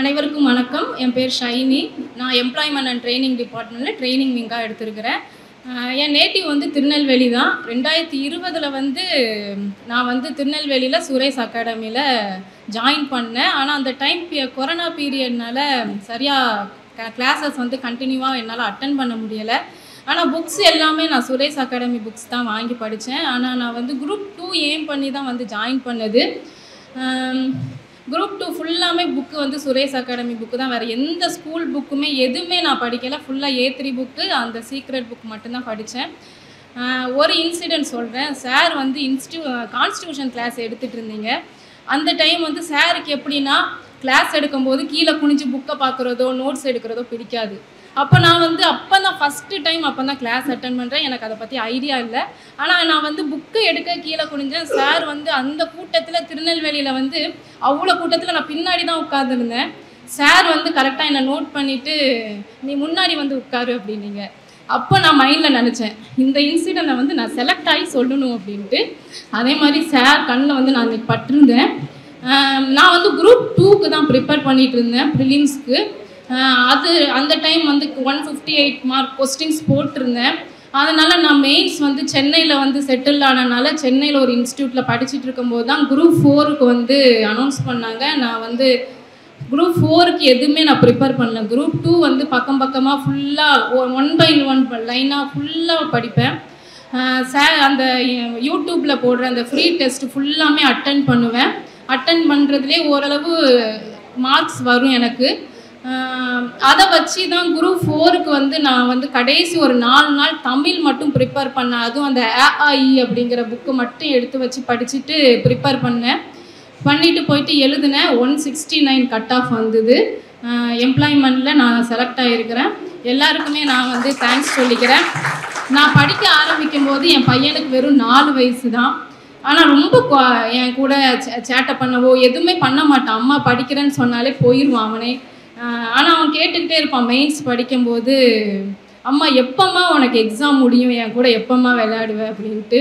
அனைவருக்கும் வணக்கம். என் பேர் ஷைனி. நான் எம்ப்ளாய்மெண்ட் அண்ட் ட்ரைனிங் டிபார்ட்மெண்ட்டில் ட்ரைனிங் விங்காக எடுத்திருக்கிறேன். என் நேட்டிவ் வந்து திருநெல்வேலி தான். ரெண்டாயிரத்தி இருபதில் வந்து நான் வந்து திருநெல்வேலியில் சுரேஷ் அகாடமியில் ஜாயின் பண்ணேன். ஆனால் அந்த டைம் கொரோனா பீரியட்னால சரியாக கிளாஸஸ் வந்து கண்டினியூவாக என்னால் அட்டன் பண்ண முடியலை. ஆனால் புக்ஸ் எல்லாமே நான் சுரேஷ் அகாடமி புக்ஸ் தான் வாங்கி படித்தேன் ஆனால் நான் வந்து குரூப் டூ ஏம் பண்ணி தான் வந்து ஜாயின் பண்ணது. குரூப் டூ ஃபுல்லாமே புக்கு வந்து சுரேஷ் அகாடமி புக்கு தான். வேறு எந்த ஸ்கூல் புக்குமே எதுவுமே நான் படிக்கலை. ஃபுல்லாக ஏ த்ரீ புக்கு அந்த சீக்ரெட் புக் மட்டும்தான் படித்தேன். ஒரு இன்சிடென்ட் சொல்கிறேன் சார் வந்து இன்ஸ்டியூ கான்ஸ்டியூஷன் கிளாஸ் எடுத்துகிட்டு இருந்தீங்க. அந்த டைம் வந்து சாருக்கு எப்படின்னா கிளாஸ் எடுக்கும்போது கீழே குனிஞ்சு புக்கை பார்க்குறதோ நோட்ஸ் எடுக்கிறதோ பிடிக்காது. அப்போ நான் வந்து அப்போ தான் ஃபஸ்ட்டு டைம் அப்போ தான் கிளாஸ் அட்டன் பண்ணுறேன் எனக்கு அதை பற்றி ஐடியா இல்லை. ஆனால் நான் வந்து புக்கு எடுக்க கீழே குனிஞ்சேன். சார் வந்து அந்த கூட்டத்தில் திருநெல்வேலியில் வந்து அவ்வளோ கூட்டத்தில் நான் பின்னாடி தான் உட்காந்துருந்தேன் சார் வந்து கரெக்டாக என்னை நோட் பண்ணிவிட்டு நீ முன்னாடி வந்து உட்காரு அப்படின்னீங்க. அப்போ நான் மைண்டில் நினச்சேன் இந்த இன்சிடெண்ட்டை வந்து நான் செலக்ட் ஆகி சொல்லணும் அப்படின்ட்டு. அதே மாதிரி சார் கண்ணில் வந்து நான் அன்றைக்கி பட்டிருந்தேன். நான் வந்து குரூப் டூக்கு தான் ப்ரிப்பேர் பண்ணிகிட்டு இருந்தேன் ப்ரிலிம்ஸ்க்கு அது அந்த டைம் வந்து one fifty eight mark questions போட்டிருந்தேன். அதனால் நான் மெயின்ஸ் வந்து சென்னையில் வந்து செட்டில் ஆனனால சென்னையில் ஒரு இன்ஸ்டியூட்டில் படிச்சுட்டு இருக்கும்போது தான் குரூப் ஃபோருக்கு வந்து அனௌன்ஸ் பண்ணாங்க. நான் வந்து குரூப் ஃபோருக்கு எதுவுமே நான் ப்ரிப்பேர் பண்ணல. குரூப் டூ வந்து பக்கம் பக்கமாக ஃபுல்லாக ஒன் பை ஒன் லைனாக ஃபுல்லாக படிப்பேன். சார் அந்த யூடியூப்பில் போடுற அந்த ஃப்ரீ டெஸ்ட் ஃபுல்லாமே அட்டன் பண்ணுவேன். அட்டன் பண்ணுறதுலே ஓரளவு மார்க்ஸ் வரும் எனக்கு. அதை வச்சு தான் குரு ஃபோருக்கு வந்து நான் வந்து கடைசி ஒரு நாலு நாள் தமிழ் மட்டும் ப்ரிப்பேர் பண்ணேன். அதுவும் அந்த ஏஐ அப்படிங்கிற புக்கு மட்டும் எடுத்து வச்சு படிச்சுட்டு ப்ரிப்பேர் பண்ணேன். பண்ணிட்டு போயிட்டு எழுதினேன். One sixty nine cut off வந்தது. எம்ப்ளாய்மெண்ட்டில் நான் செலக்ட் ஆகியிருக்கிறேன் எல்லாருக்குமே நான் வந்து தேங்க்ஸ் சொல்லிக்கிறேன். நான் படிக்க ஆரம்பிக்கும் போது என் பையனுக்கு வெறும் நாலு வயசு தான் ஆனால் ரொம்ப என் கூட சே- சேட்டை பண்ணவோ எதுவுமே பண்ண மாட்டான். அம்மா படிக்கிறேன்னு சொன்னாலே போயிடுவான் அவனே. ஆனால் அவன் கேட்டுக்கிட்டே இருப்பான். மெயின்ஸ் படிக்கும்போது அம்மா எப்பம்மா உனக்கு எக்ஸாம் முடியும்? என் கூட எப்பம்மா விளையாடுவேன் அப்படின்ட்டு.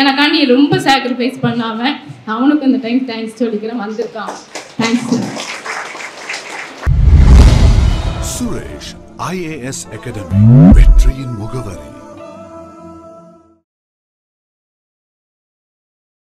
எனக்காண்டி ரொம்ப சாக்ரிஃபைஸ் பண்ணாமல் அவனுக்கு இந்த டைம் தேங்க்ஸ் சொல்லிக்கிறேன் வந்திருக்கான். தேங்க்ஸ் சுரேஷ் ஐஏஎஸ் அகாடமி வெற்றியின்